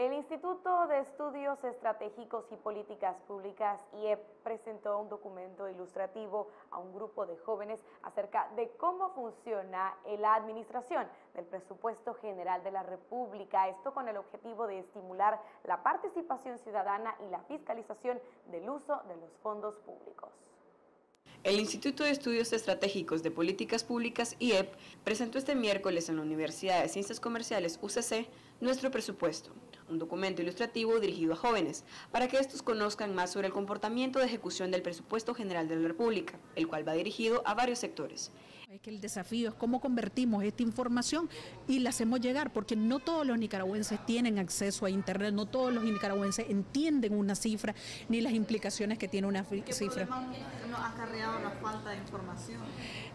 El Instituto de Estudios Estratégicos y Políticas Públicas, IEP, presentó un documento ilustrativo a un grupo de jóvenes acerca de cómo funciona la administración del presupuesto general de la República. Esto con el objetivo de estimular la participación ciudadana y la fiscalización del uso de los fondos públicos. El Instituto de Estudios Estratégicos de Políticas Públicas, IEP, presentó este miércoles en la Universidad de Ciencias Comerciales, UCC, nuestro presupuesto, un documento ilustrativo dirigido a jóvenes, para que estos conozcan más sobre el comportamiento de ejecución del presupuesto general de la República, el cual va dirigido a varios sectores. Es que el desafío es cómo convertimos esta información y la hacemos llegar, porque no todos los nicaragüenses tienen acceso a Internet, no todos los nicaragüenses entienden una cifra ni las implicaciones que tiene una ¿Qué cifra. ¿No ha acarreado la falta de información?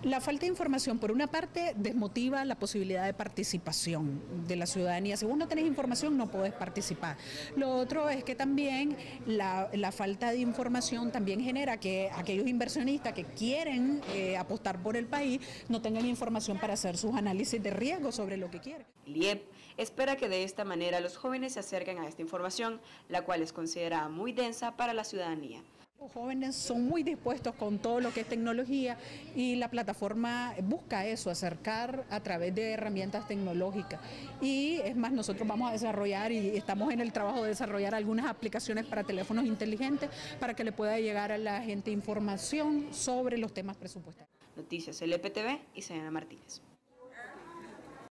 La falta de información, por una parte, desmotiva la posibilidad de participación de la ciudadanía. Si vos no tenés información, no podés participar. Lo otro es que también la, la falta de información también genera que aquellos inversionistas que quieren eh, apostar por el país no tengan información para hacer sus análisis de riesgo sobre lo que quieren. IEP espera que de esta manera los jóvenes se acerquen a esta información, la cual es considerada muy densa para la ciudadanía. Jóvenes son muy dispuestos con todo lo que es tecnología y la plataforma busca eso, acercar a través de herramientas tecnológicas. Y es más, nosotros vamos a desarrollar y estamos en el trabajo de desarrollar algunas aplicaciones para teléfonos inteligentes para que le pueda llegar a la gente información sobre los temas presupuestarios. Noticias LPTV y Selena Martínez.